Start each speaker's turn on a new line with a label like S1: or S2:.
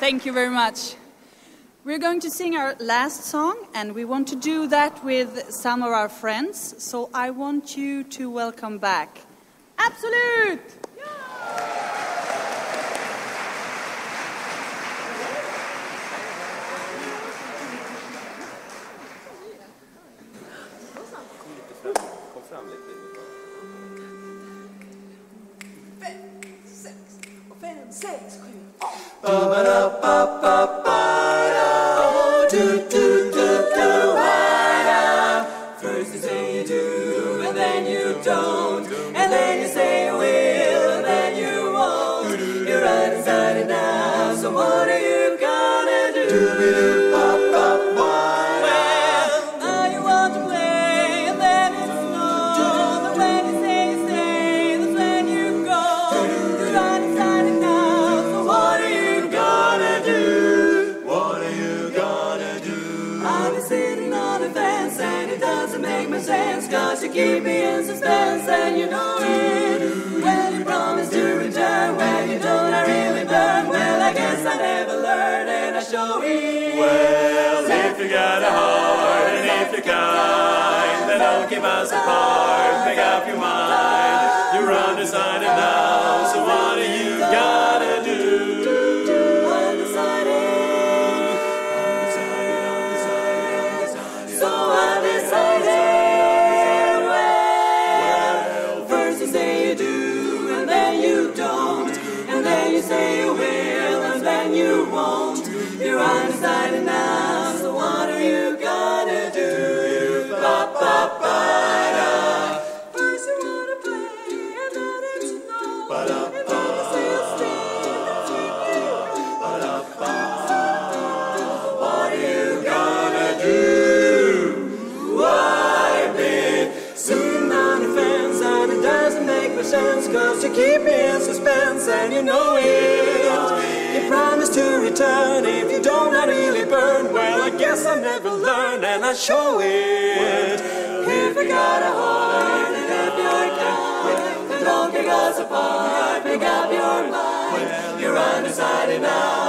S1: Thank you very much. We're going to sing our last song, and we want to do that with some of our friends. So I want you to welcome back aBSOLUT!
S2: First you say you do, and then you don't, and then you say you will, and then you won't. You're undecided now, so what are you gonna do? Doesn't make much sense Cause you keep me in suspense and you know it When you promise to return, when you don't I really burn Well I guess I never learned and I show it
S3: Well, if you got a heart and if you're kind, then don't keep us apart. Make up your mind.
S2: Say you will and then you won't You're undecided now, so what are you gonna do? Ba, ba, ba, da. First you wanna play and then it's no And Cause you keep me in suspense and you know it. You promise to return if you don't I really burn. Well I guess I never learned and I show it. If you got a heart and if you're kind don't kick us apart, make up your mind. You're undecided now,